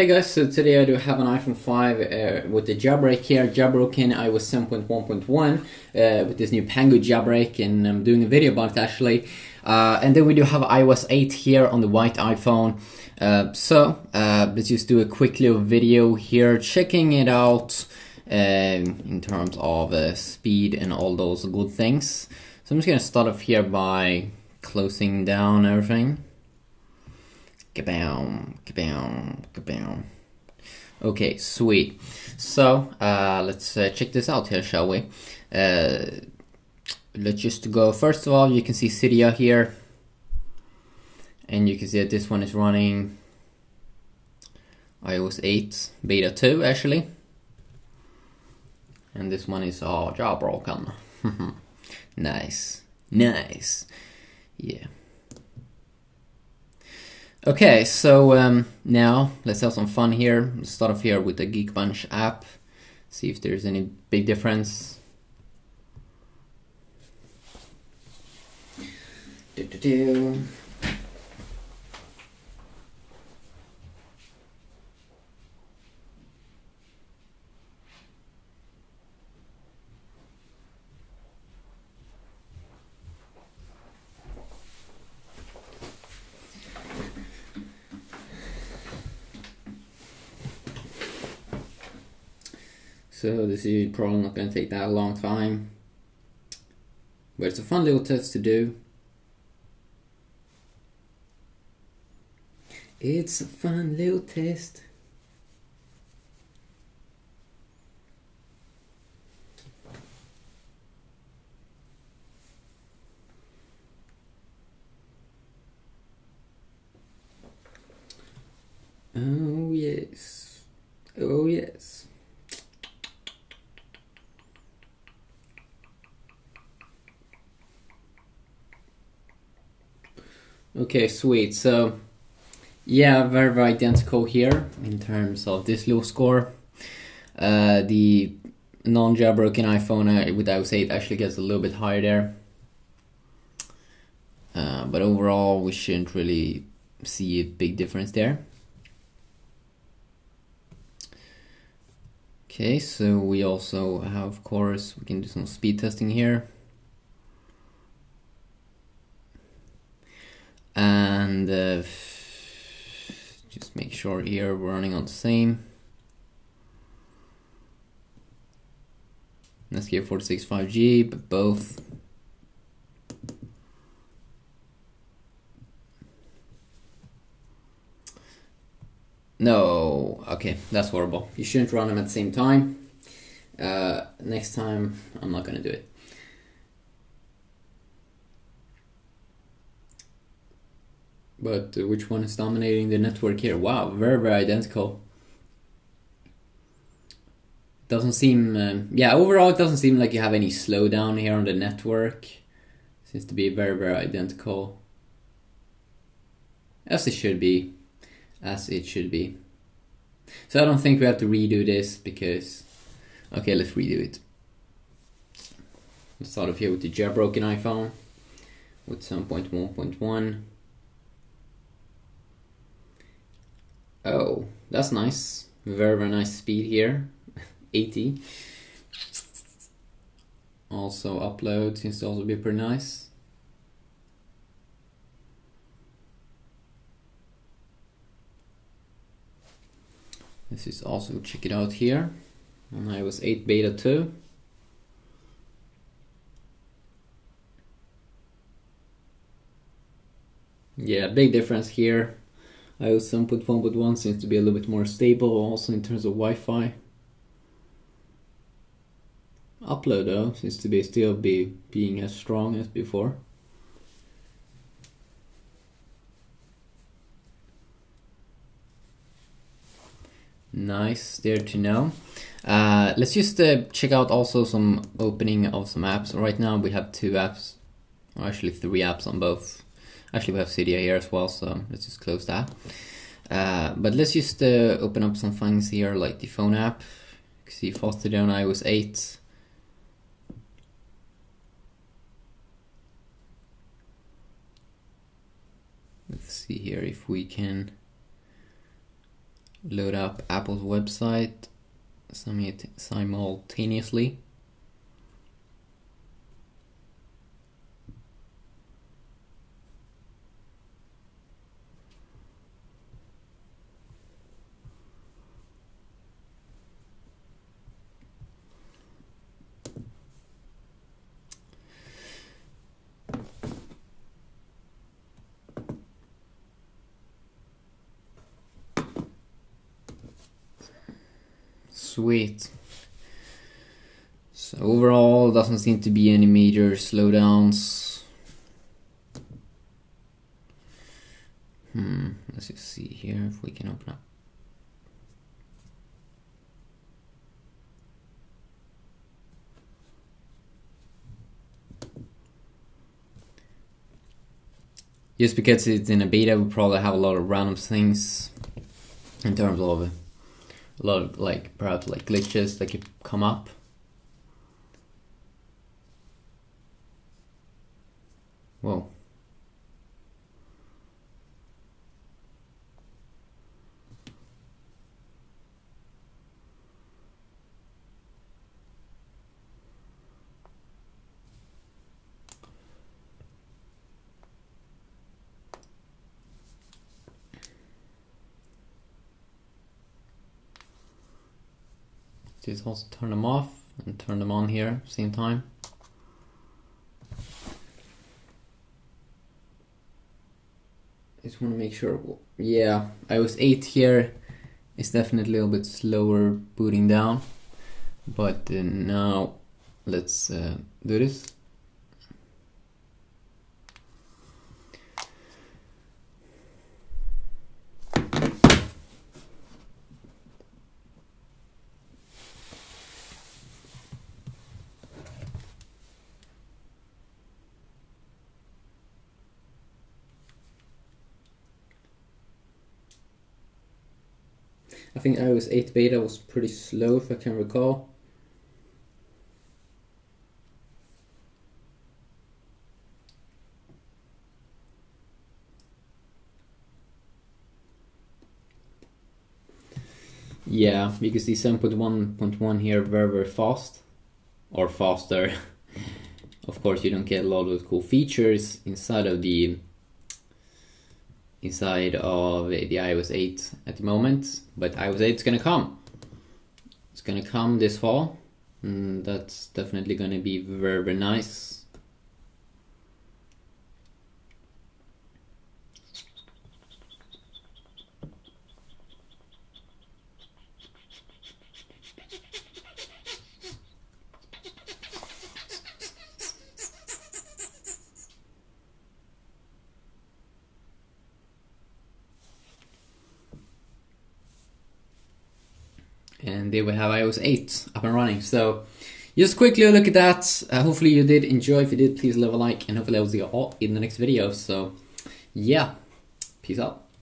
Hey guys, so today I do have an iPhone 5 uh, with the jailbreak here, jailbroken iOS 7.1.1 uh, with this new Pangu jailbreak and I'm doing a video about it actually. Uh, and then we do have iOS 8 here on the white iPhone. Uh, so uh, let's just do a quick little video here checking it out um, in terms of uh, speed and all those good things. So I'm just gonna start off here by closing down everything. Kaboom, kaboom, kaboom. Okay, sweet. So, uh, let's uh, check this out here, shall we? Uh, let's just go, first of all, you can see Cydia here. And you can see that this one is running iOS 8 Beta 2, actually. And this one is all jailbroken. nice, nice. Yeah. Okay, so um, now let's have some fun here. Let's start off here with the Geekbench app. See if there's any big difference. Do, do, do. So this is probably not going to take that long time. But it's a fun little test to do. It's a fun little test. Oh yes. Oh yes. Okay, sweet. So, yeah, very, very identical here in terms of this low score. Uh, the non-jailbroken iPhone uh, with iOS 8 actually gets a little bit higher there. Uh, but overall, we shouldn't really see a big difference there. Okay, so we also have, of course, we can do some speed testing here. And uh, just make sure here we're running on the same. Netscape 46 5G but both. No okay that's horrible. You shouldn't run them at the same time. Uh, next time I'm not gonna do it But which one is dominating the network here? Wow, very, very identical. Doesn't seem, um, yeah, overall it doesn't seem like you have any slowdown here on the network. Seems to be very, very identical. As it should be. As it should be. So I don't think we have to redo this because... Okay, let's redo it. Let's start off here with the jailbroken iPhone with 7.1.1. Oh, that's nice. Very, very nice speed here. 80. Also upload seems to also be pretty nice. This is also check it out here on iOS 8 beta 2. Yeah, big difference here iOS 7.1.1 seems to be a little bit more stable also in terms of Wi-Fi. Upload though seems to be still be being as strong as before. Nice, there to know. Uh, let's just uh, check out also some opening of some apps. Right now we have two apps, or actually three apps on both Actually, we have Cydia here as well, so let's just close that. Uh, but let's just uh, open up some things here, like the phone app. You can see faster than iOS 8. Let's see here if we can load up Apple's website simultaneously. Sweet. So overall, doesn't seem to be any major slowdowns. Hmm, let's just see here if we can open up. Just because it's in a beta, we probably have a lot of random things in terms of a lot of like perhaps like glitches that could come up. Whoa. Just also turn them off and turn them on here same time. Just want to make sure. Yeah, iOS 8 here is definitely a little bit slower booting down, but uh, now let's uh, do this. I think iOS 8 beta was pretty slow if I can recall. Yeah, you can see 7.1.1 here very very fast or faster. of course you don't get a lot of cool features inside of the inside of the iOS 8 at the moment, but iOS 8 is gonna come. It's gonna come this fall, and that's definitely gonna be very, very nice. And there we have iOS 8 up and running. So just quickly look at that. Uh, hopefully you did enjoy. If you did, please leave a like, and hopefully I will see you all in the next video. So yeah, peace out.